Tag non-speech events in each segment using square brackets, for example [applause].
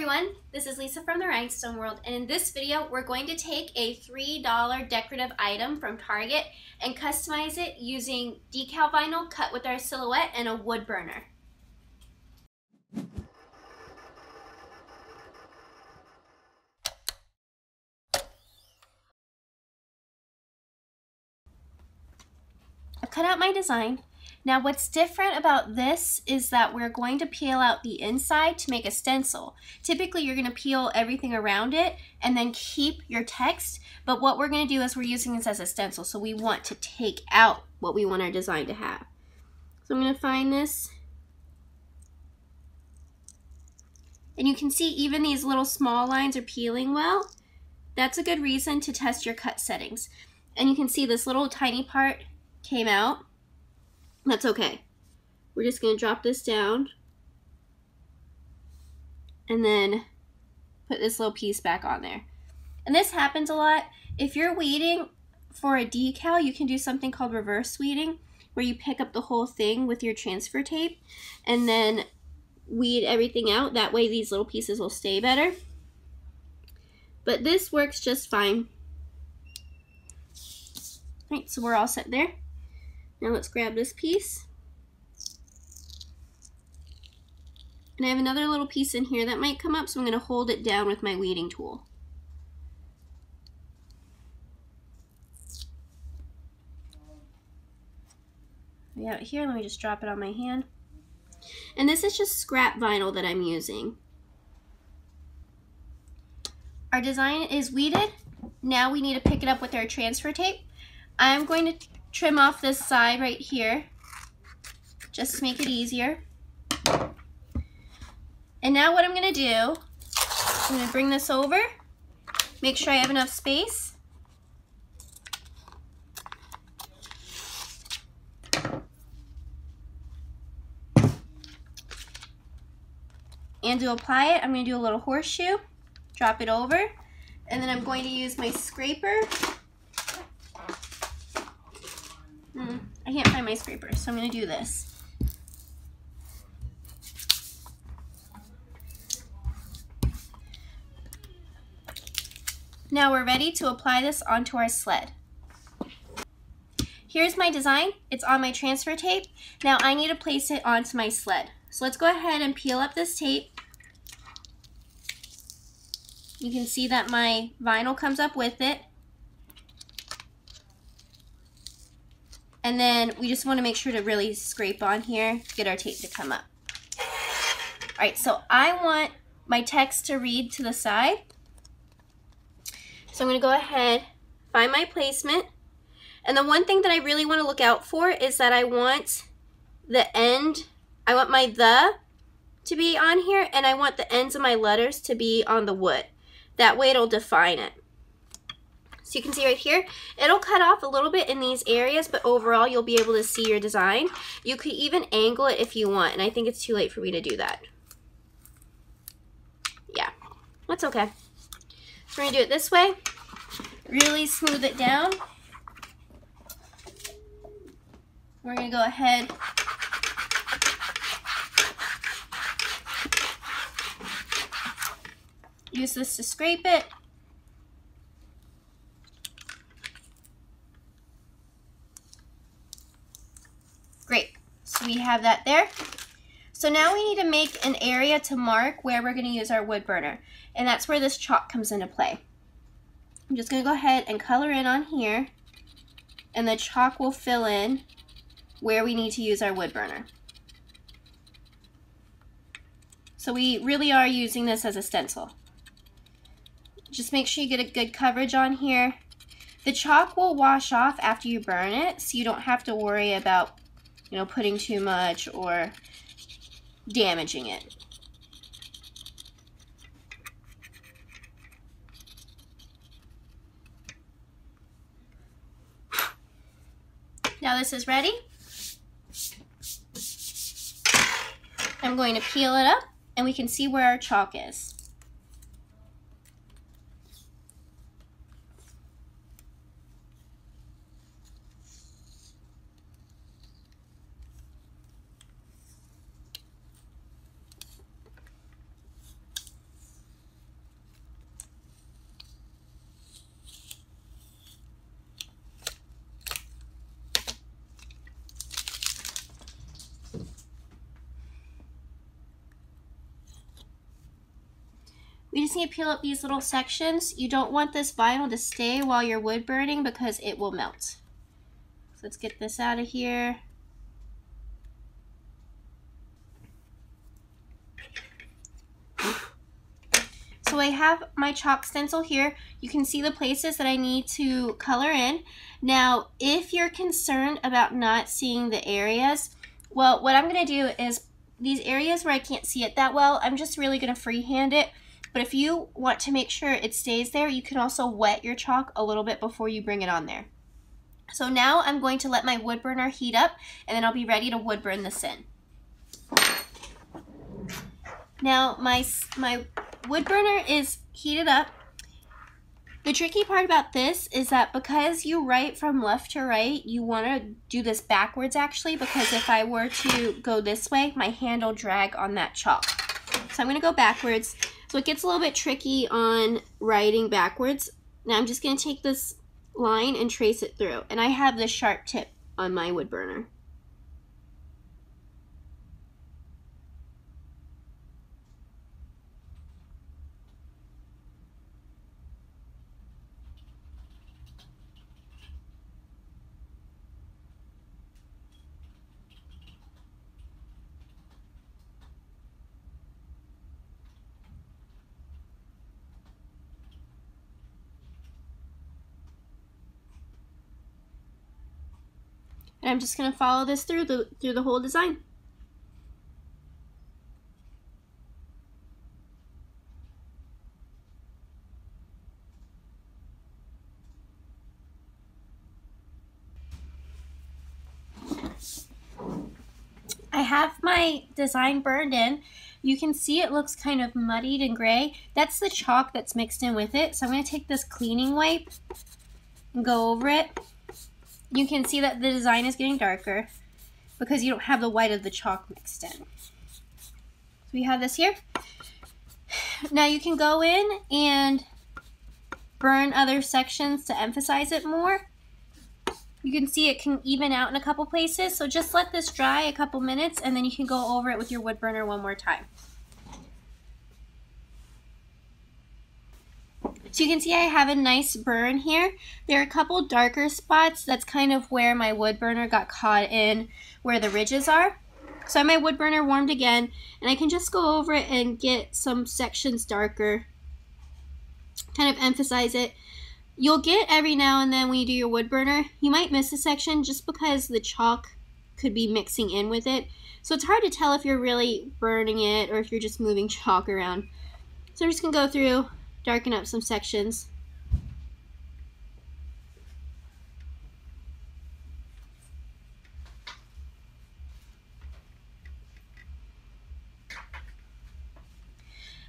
everyone, this is Lisa from the Rhinestone World and in this video we're going to take a $3 decorative item from Target and customize it using decal vinyl cut with our silhouette and a wood burner. I've cut out my design now what's different about this is that we're going to peel out the inside to make a stencil. Typically you're going to peel everything around it and then keep your text, but what we're going to do is we're using this as a stencil, so we want to take out what we want our design to have. So I'm going to find this. And you can see even these little small lines are peeling well. That's a good reason to test your cut settings. And you can see this little tiny part came out. That's okay. We're just going to drop this down and then put this little piece back on there. And this happens a lot. If you're weeding for a decal, you can do something called reverse weeding, where you pick up the whole thing with your transfer tape and then weed everything out. That way these little pieces will stay better. But this works just fine. All right, so we're all set there. Now let's grab this piece. And I have another little piece in here that might come up, so I'm going to hold it down with my weeding tool. We have here, let me just drop it on my hand. And this is just scrap vinyl that I'm using. Our design is weeded. Now we need to pick it up with our transfer tape. I'm going to trim off this side right here, just to make it easier. And now what I'm gonna do, I'm gonna bring this over, make sure I have enough space. And to apply it, I'm gonna do a little horseshoe, drop it over, and then I'm going to use my scraper Mm. I can't find my scraper, so I'm going to do this. Now we're ready to apply this onto our sled. Here's my design. It's on my transfer tape. Now I need to place it onto my sled. So let's go ahead and peel up this tape. You can see that my vinyl comes up with it. And then we just want to make sure to really scrape on here to get our tape to come up. All right, so I want my text to read to the side. So I'm going to go ahead, find my placement. And the one thing that I really want to look out for is that I want the end, I want my the to be on here, and I want the ends of my letters to be on the wood. That way it'll define it. So you can see right here, it'll cut off a little bit in these areas, but overall you'll be able to see your design. You could even angle it if you want, and I think it's too late for me to do that. Yeah, that's okay. So we're gonna do it this way. Really smooth it down. We're gonna go ahead use this to scrape it. So we have that there. So now we need to make an area to mark where we're going to use our wood burner. And that's where this chalk comes into play. I'm just going to go ahead and color in on here. And the chalk will fill in where we need to use our wood burner. So we really are using this as a stencil. Just make sure you get a good coverage on here. The chalk will wash off after you burn it, so you don't have to worry about you know, putting too much or damaging it. Now this is ready. I'm going to peel it up and we can see where our chalk is. Just need to peel up these little sections. You don't want this vinyl to stay while you're wood burning because it will melt. So let's get this out of here. So I have my chalk stencil here. You can see the places that I need to color in. Now, if you're concerned about not seeing the areas, well, what I'm going to do is these areas where I can't see it that well, I'm just really going to freehand it. But if you want to make sure it stays there, you can also wet your chalk a little bit before you bring it on there. So now I'm going to let my wood burner heat up and then I'll be ready to wood burn this in. Now my, my wood burner is heated up. The tricky part about this is that because you write from left to right, you want to do this backwards actually because if I were to go this way, my hand will drag on that chalk. So I'm going to go backwards. So it gets a little bit tricky on writing backwards. Now I'm just going to take this line and trace it through. And I have this sharp tip on my wood burner. And I'm just going to follow this through the, through the whole design. I have my design burned in. You can see it looks kind of muddied and gray. That's the chalk that's mixed in with it. So I'm going to take this cleaning wipe and go over it you can see that the design is getting darker because you don't have the white of the chalk mixed in. So we have this here. Now you can go in and burn other sections to emphasize it more. You can see it can even out in a couple places, so just let this dry a couple minutes and then you can go over it with your wood burner one more time. So you can see I have a nice burn here. There are a couple darker spots. That's kind of where my wood burner got caught in where the ridges are. So I have my wood burner warmed again and I can just go over it and get some sections darker. Kind of emphasize it. You'll get every now and then when you do your wood burner, you might miss a section just because the chalk could be mixing in with it. So it's hard to tell if you're really burning it or if you're just moving [laughs] chalk around. So I'm just going to go through darken up some sections.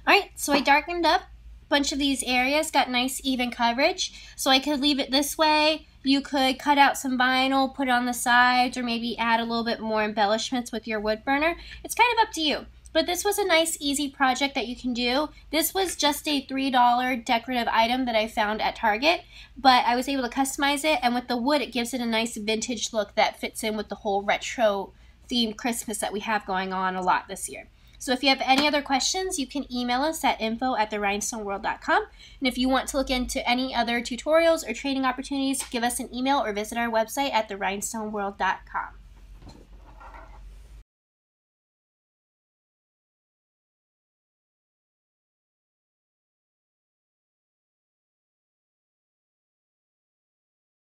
Alright, so I darkened up a bunch of these areas, got nice even coverage. So I could leave it this way. You could cut out some vinyl, put it on the sides, or maybe add a little bit more embellishments with your wood burner. It's kind of up to you. But this was a nice, easy project that you can do. This was just a $3 decorative item that I found at Target, but I was able to customize it, and with the wood, it gives it a nice vintage look that fits in with the whole retro themed Christmas that we have going on a lot this year. So if you have any other questions, you can email us at info at therhinestoneworld.com. And if you want to look into any other tutorials or training opportunities, give us an email or visit our website at therhinestoneworld.com.